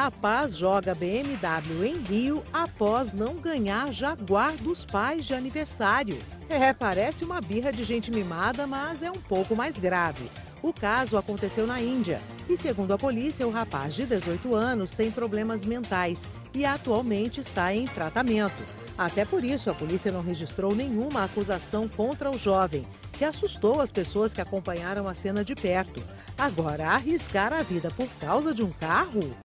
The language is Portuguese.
Rapaz joga BMW em Rio após não ganhar Jaguar dos pais de aniversário. É, parece uma birra de gente mimada, mas é um pouco mais grave. O caso aconteceu na Índia e, segundo a polícia, o rapaz de 18 anos tem problemas mentais e atualmente está em tratamento. Até por isso, a polícia não registrou nenhuma acusação contra o jovem, que assustou as pessoas que acompanharam a cena de perto. Agora, arriscar a vida por causa de um carro?